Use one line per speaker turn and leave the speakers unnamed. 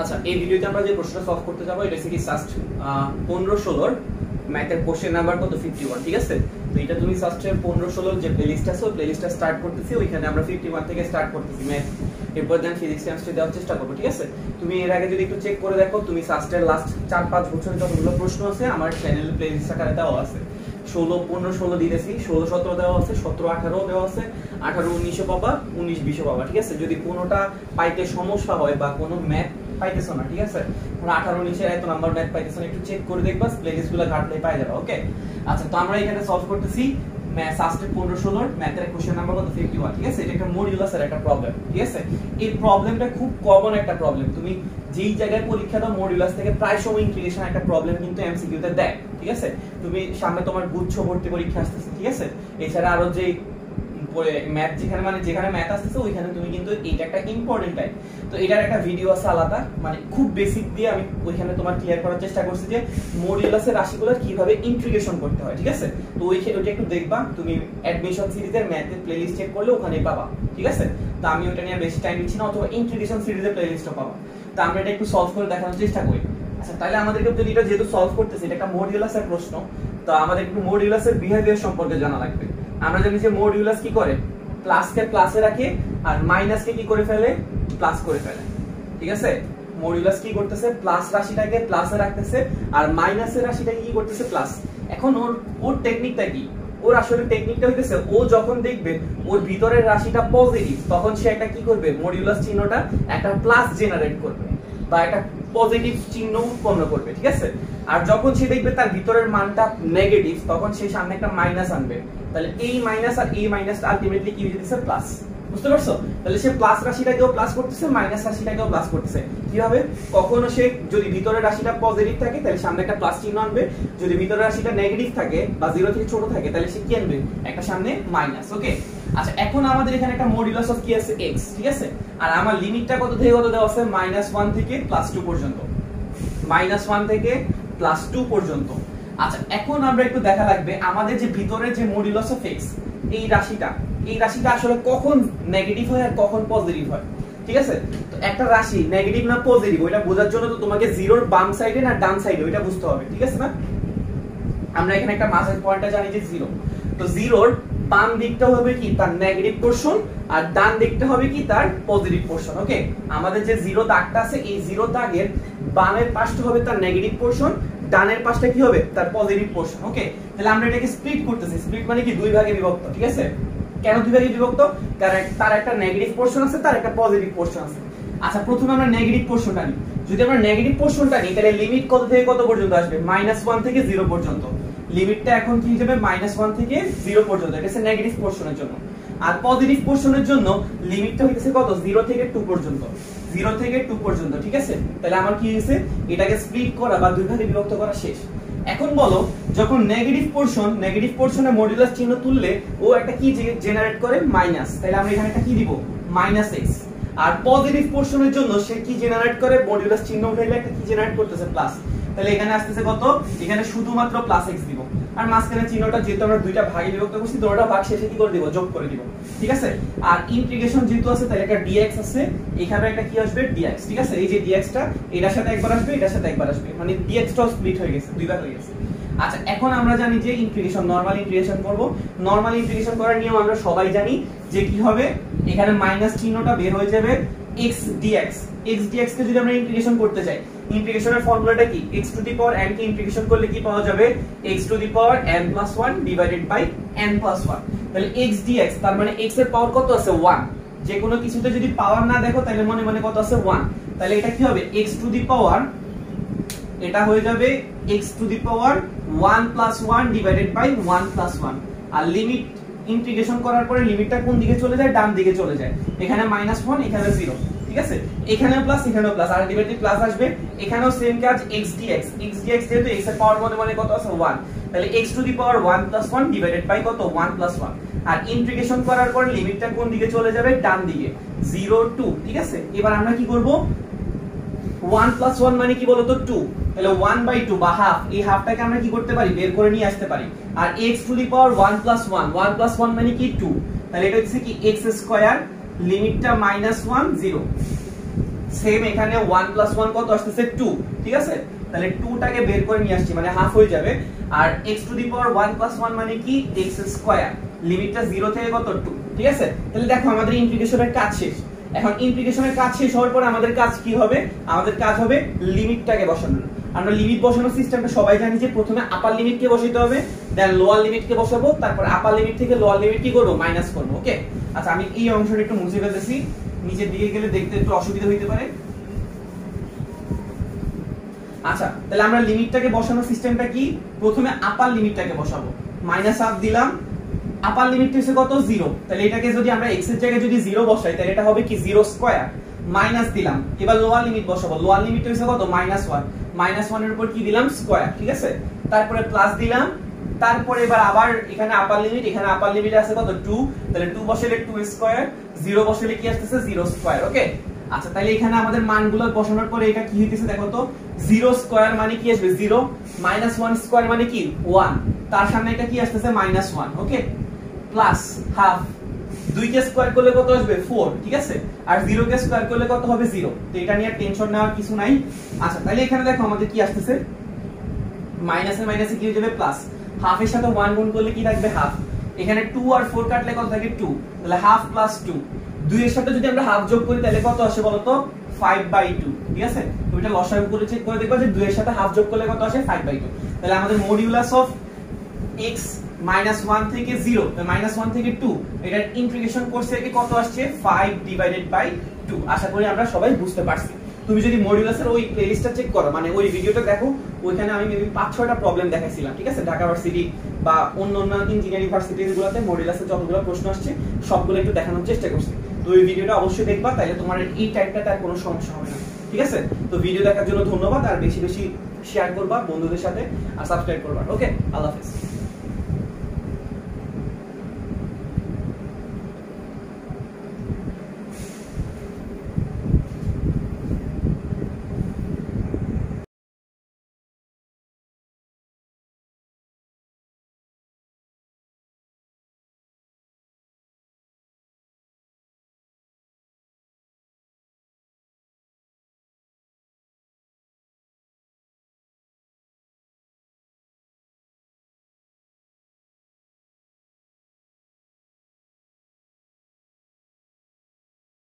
আচ্ছা এই ভিডিওতে আমরা যে প্রশ্নটা সলভ করতে যাব, এটা হচ্ছে কি জাস্ট পনেরো ষোলোর ম্যাথের কোশ্চেন নাম্বার কত? ফিফটি ওয়ান ঠিক আছে? তো এটা তুমি সাস্টের পনেরো ষোলোর যে প্লেলিস্ট আছে, ওই প্লেলিস্টটা স্টার্ট করতেছি, ওইখানে আমরা ফিফটি ওয়ান থেকে স্টার্ট করতেছি ম্যাথ এরপর দেন ফিজিক্স কেমিস্ট্রি দেওয়ার চেষ্টা করব, ঠিক আছে? তুমি এর আগে যদি একটু চেক করে দেখো, তুমি সাস্টের লাস্ট চার পাঁচ বছরের যতগুলো প্রশ্ন আছে, আমার চ্যানেল প্লেলিস্ট আকারে দেওয়া আছে। ষোলো, পনেরো, ষোলো দিতেছি। ষোলো, সতেরো দেওয়া আছে, সতেরো, আঠারো দেওয়া আছে। আঠারো, উনিশে পাবা, উনিশ, বিশে পাবা, ঠিক আছে? যদি কোনোটা পাইতে সমস্যা হয় বা কোনো ম্যাথ পাইতেছ না, ঠিক আছে? আঠারো উনিশের এত নাম্বার ম্যাথ পাইতেছো না, একটু চেক করে দেখবা প্লেলিস্টগুলো ঘাটলে পাই যাবে ওকে আচ্ছা তো আমরা এখানে সলভ করতেছি সাস্টের পনেরো ষোলোর ম্যাথের কোশ্চেন নাম্বার কত? ফিফটি ওয়ান ঠিক আছে? এটা একটা মডিউলাসের একটা প্রবলেম ঠিক আছে? এই প্রবলেমটা খুব কমন একটা প্রবলেম তুমি যেই জায়গায় পরীক্ষা দাও মডিউলাস থেকে প্রায় সময় ইন্টিগ্রেশন একটা প্রবলেম কিন্তু এমসিকিউতে দেয়, ঠিক আছে? তুমি সামনে তোমার গুচ্ছ ভর্তি পরীক্ষা আসতেছে, ঠিক আছে? এছাড়া আরও যে ম্যাথ যেখানে মানে যেখানে ম্যাথ আসতেছে, ওইখানে তুমি কিন্তু এইটা একটা ইম্পর্টেন্ট টাইপ তো এটার একটা ভিডিও আছে আলাদা মানে খুব বেসিক দিয়ে আমি ওইখানে তোমার ক্লিয়ার করার চেষ্টা করছি যে মডিউলাসের রাশিগুলো কীভাবে ইন্টিগ্রেশন করতে হয়, ঠিক আছে? তো ওই ওইটা একটু দেখবা, তুমি অ্যাডমিশন সিরিজের ম্যাথের প্লেলিস্ট চেক করলে ওখানে পাবা, ঠিক আছে? তো আমি ওটা নিয়ে বেশি টাইম দিচ্ছি না, অথবা ইন্টিগ্রেশন সিরিজের প্লেলিস্টও পাবা। তো আমরা এটা একটু সলভ করে দেখানোর চেষ্টা করি। আচ্ছা তাহলে আমাদেরকে যদি এটা যেহেতু সলভ করতেছি, এটা একটা মডিউলাসের প্রশ্ন, তো আমাদের একটু মডিউলাসের বিহেভিয়ার সম্পর্কে জানা লাগবে। আমরা জানি যে মডিউলাস কি করে? প্লাসকে প্লাসে রাখে আর মাইনাসকে কি করে ফেলে? প্লাস করে ফেলে। ঠিক আছে? মডিউলাস কি করতেছে? প্লাস রাশিটাকে প্লাসে রাখতেছে আর মাইনাসের রাশিটাকে কি করতেছে? প্লাস এখন ওর ওর টেকনিকটা কি? ওর আসলে টেকনিকটা হইতেছে, ও যখন দেখবে ওর ভিতরের রাশিটা পজিটিভ তখন সে একটা কি করবে? মডিউলাস চিহ্নটা একটা প্লাস জেনারেট করবে বা একটা পজিটিভ চিহ্ন উৎপন্ন করবে, ঠিক আছে? আর যখন সে দেখবে তার ভিতরের মানটা নেগেটিভ তখন সে সামনে একটা মাইনাস আনবে। তাহলে এই মাইনাস আর এই মাইনাস আলটিমেটলি কি হয়ে যেতেছে? প্লাস বুঝতে পারছ? তাহলে সে প্লাস রাশিটাকেও প্লাস করতেছে মাইনাস রাশিটাকেও প্লাস করতেছে। কীভাবে কখনো সে যদি ভিতরের রাশিটা পজিটিভ থাকে, তাহলে সামনে একটা প্লাস চিহ্ন আনবে। যদি ভিতরের রাশিটা নেগেটিভ থাকে বা জিরো থেকে ছোট থাকে, তাহলে সে কি আনবে? একটা সামনে মাইনাস ওকে আচ্ছা এখন আমাদের এখানে একটা মডিউলাস অফ কি আছে, x, ঠিক আছে? আর আমার লিমিটটা কত থেকে কত দেওয়া আছে? -1 থেকে +2 পর্যন্ত। -1 থেকে +2 পর্যন্ত। আচ্ছা এখন আমরা একটু দেখা লাগবে আমাদের যে ভিতরে যে মডিউলাস অফ x এই রাশিটা। এই রাশিটা আসলে কখন নেগেটিভ হয় আর কখন পজিটিভ হয়? ঠিক আছে? তো একটা রাশি নেগেটিভ না পজিটিভ ওইটা বোঝার জন্য তো তোমাকে জিরোর বাম সাইডে না ডান সাইডে ওইটা বুঝতে হবে, ঠিক আছে না আমরা এখানে একটা মাসের পয়েন্টটা জানি যে জিরো তো জিরোর বাম দিকটা হবে কি? তার নেগেটিভ পোরশন আর ডান দিকটা হবে কি? তার পজিটিভ পোরশন ওকে আমাদের যে জিরো দাগটা আছে, এই জিরো দাগের বামের পাশটা হবে তার নেগেটিভ পোরশন ডানের পাশটা কি হবে? তার পজিটিভ পোরশন ওকে তাহলে আমরা এটাকে স্প্লিট করতেছি। স্প্লিট মানে কি? দুই ভাগে বিভক্ত, ঠিক আছে? কেন দুই ভাগে বিভক্ত? কারণ তার একটা নেগেটিভ পোরশন আছে, তার একটা পজিটিভ পোরশন আছে। আচ্ছা প্রথমে আমরা নেগেটিভ পোরশনটা নিই। যদি আমরা নেগেটিভ পোরশনটা নিই, তাহলে লিমিট কত থেকে কত পর্যন্ত আসবে? -1 থেকে 0 পর্যন্ত। লিমিটটা এখন কি যাবে -1 থেকে 0 পর্যন্ত। এটা হচ্ছে নেগেটিভ পোরশনের জন্য। আর পজিটিভ পোরশনের জন্য লিমিটটা হইতেছে কত? 0 থেকে 2 পর্যন্ত। 0 থেকে 2 পর্যন্ত, ঠিক আছে? তাহলে আমার কি হইছে এটাকে স্প্লিট করা বা দুই ভাগে বিভক্ত করা শেষ। এখন বলো, যখন নেগেটিভ পোরশন নেগেটিভ পোরশনে মডুলাস চিহ্ন তুললে, ও একটা কি জেনারেট করে? মাইনাস তাহলে আমরা এখানে একটা কি দিব? মাইনাস এক্স আর পজিটিভ পোরশনের জন্য সে কি জেনারেট করে? মডুলাস চিহ্ন উঠাইলে একটা কি জেনারেট করতেছে? প্লাস তাহলে এখানে আসতেছে কত? এখানে শুধুমাত্র প্লাস এক্স আর মাঝখানে চিহ্নটা যেহেতু আমরা দুইটা ভাগে বিভক্ত করছি দুটোটা ভাগ শেষে কি করে দিব? যোগ করে দিব। ঠিক আছে? আর ইন্টিগ্রেশন যেহেতু আছে, তাহলে একটা ডিএক্স আছে। এখানে একটা কি আসবে? ডিএক্স ঠিক আছে? এই যে ডিএক্সটা এটার সাথে একবার আসবে, এটার সাথে একবার আসবে। মানে ডিএক্সটাও স্প্লিট হয়ে গেছে, দুই ভাগ হয়ে গেছে। আচ্ছা এখন আমরা জানি যে ইন্টিগ্রেশন নরমাল ইন্টিগ্রেশন করব। নরমাল ইন্টিগ্রেশন করার নিয়ম আমরা সবাই জানি যে কি হবে? এখানে মাইনাস চিহ্নটা বের হয়ে যাবে x dx x dx কে যদি আমরা ইন্টিগ্রেশন করতে চাই ইন্টিগ্রেশনের ফর্মুলাটা কি? x to the power n কে ইন্টিগ্রেশন করলে কি পাওয়া যাবে? x to the power n 1 divided by n 1 তাহলে x dx, তার মানে x এর পাওয়ার কত আছে? 1 যে কোনো কিছুতে যদি পাওয়ার না দেখো, তাহলে মনে মনে কত আছে? 1 তাহলে এটা কি হবে? x টু দি পাওয়ার এটা হয়ে যাবে x to the power 1 plus 1 divided by 1 plus 1 আর লিমিট ইন্টিগ্রেশন করার পরে লিমিটটা কোন দিকে চলে যায়? ডান দিকে চলে যায়। এখানে মাইনাস 1 এখানে 0 ঠিক আছে? এখানেও প্লাস এখানেও প্লাস আলটিমেটলি প্লাস আসবে। এখানেও সেম কাজ x dx x dx যেহেতু x এর পাওয়ার মনে মানে কত আছে? 1 তাহলে x to the power 1 plus 1 divided by কত? 1 প্লাস 1 আর ইন্টিগ্রেশন করার পর লিমিটটা কোন দিকে চলে যাবে? ডান দিকে। 0 2 ঠিক আছে? এবার আমরা কি করব? 1 প্লাস 1 মানে কি বলতো? 2 তাহলে 1 বাই 2 বা হাফ এই হাফটাকে আমরা কি করতে পারি? বের করে নিয়ে আসতে পারি। আর x to the power 1 plus 1 1 plus 1 মানে কি? 2 তাহলে এটা হচ্ছে কি? x স্কয়ার লিমিটটা -1 0 সেম এখানে 1 প্লাস 1 কত আসতেছে? 2 ঠিক আছে? তাহলে 2টাকে বের করে নিয়ে আসছি মানে হাফ হয়ে যাবে। আর x to the power 1 plus 1 মানে কি? x স্কয়ার লিমিটটা 0 থেকে কত? 2 ঠিক আছে? তাহলে দেখো, আমাদের ইন্টিগ্রেশনের কাজ শেষ। এখন ইন্টিগ্রেশনের কাজ শেষ হওয়ার পরে আমাদের কাজ কি হবে? আমাদের কাজ হবে লিমিটটাকে বসানো। আমরা লিমিট বসানোর সিস্টেমটা সবাই জানি যে প্রথমে আপার লিমিটকে বসাইতে হবে দেন লোয়ার লিমিটকে বসাবো, তারপর আপার লিমিট থেকে লোয়ার লিমিট কি করব? মাইনাস করব ওকে আচ্ছা আমি এই অংশটা একটু মুছে ফেলতেছি। নিচের দিকে গেলে দেখতে একটু অসুবিধা হইতে পারে। আচ্ছা তাহলে আমরা লিমিটটাকে বসানোর সিস্টেমটা কি? প্রথমে আপার লিমিটটাকে বসাবো। মাইনাস আপ দিলাম। আপার লিমিট হচ্ছে কত? জিরো তাহলে এটাকে যদি আমরা এক্সের জায়গায় যদি জিরো বসাই, তাহলে এটা হবে কি? জিরো স্কয়ার মাইনাস দিলাম। এবার লোয়ার লিমিট বসাবো। লোয়ার লিমিট হচ্ছে কত? মাইনাস ওয়ান মাইনাস ওয়ানের উপর কি দিলাম? স্কয়ার ঠিক আছে? তারপরে প্লাস দিলাম। তারপরে এবার আবার এখানে আপার লিমিট এখানে আপার লিমিট আছে কত? 2 তাহলে 2 বসালে 2 স্কয়ার 0 বসালে কি আসতেছে? 0 স্কয়ার ওকে আচ্ছা তাহলে এখানে আমাদের মানগুলো বসানোর পরে এটা কি হইতেছে দেখো তো? 0 স্কয়ার মানে কি আসবে? 0 মাইনাস 1 স্কয়ার মানে কি? 1 তার সামনে এটা কি মাইনাস 1 ওকে প্লাস হাফ দুই কে স্কয়ার করলে কত আসবে? 4 ঠিক আছে? আর 0 কে স্কয়ার করলে কত হবে? 0 তো এটা নিয়ে টেনশন নেওয়ার কিছু নাই। আচ্ছা তাহলে এখানে দেখো আমাদের কি আসতেছে? মাইনাসে মাইনাসে কি হয়ে যাবে? প্লাস হাফ এর সাথে 1 গুণ করলে কি থাকবে? হাফ এখানে 2 আর 4 কাটলে কত থাকে? 2 তাহলে হাফ প্লাস 2 দুই এর সাথে যদি আমরা হাফ যোগ করি, তাহলে কত আসে বলো তো 5 বাই 2 ঠিক আছে? তুমি এটা লসাগু করে চেক করে দেখবা যে দুই এর সাথে হাফ যোগ করলে কত আসে? 5 বাই 2 তাহলে আমাদের modulus of x minus one থেকে জিরো মাইনাস ওয়ান থেকে টু এটার ইন্টিগ্রেশন করছে কি কত আসছে? ফাইভ ডিভাইডেড বাই টু আশা করি আমরা সবাই বুঝতে পারছি। তুমি যদি মডিউলাসের ওই প্লেলিস্টটা চেক করো মানে ওই ভিডিওটা দেখো, ওইখানে আমি মেবি পাঁচ, ছয়টা প্রবলেম দেখাইছিলাম, ঠিক আছে? ঢাকা ভার্সিটি বা অন্য অন্য ইঞ্জিনিয়ারিং ভার্সিটিজ গুলোতে মডিউলাসের যতগুলো প্রশ্ন আসছে, সবগুলো একটু দেখানোর চেষ্টা করছি। তো ওই ভিডিওটা অবশ্যই দেখবা তাহলে তোমার এই টাইপটা আর কোনো সমস্যা হবে না, ঠিক আছে? তো ভিডিও দেখার জন্য ধন্যবাদ, আর বেশি বেশি শেয়ার করবা বন্ধুদের সাথে, আর সাবস্ক্রাইব করবা ওকে আল্লাহ হাফেজ।